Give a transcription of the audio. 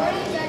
Forty